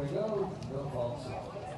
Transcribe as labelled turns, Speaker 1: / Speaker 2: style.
Speaker 1: we go. We'll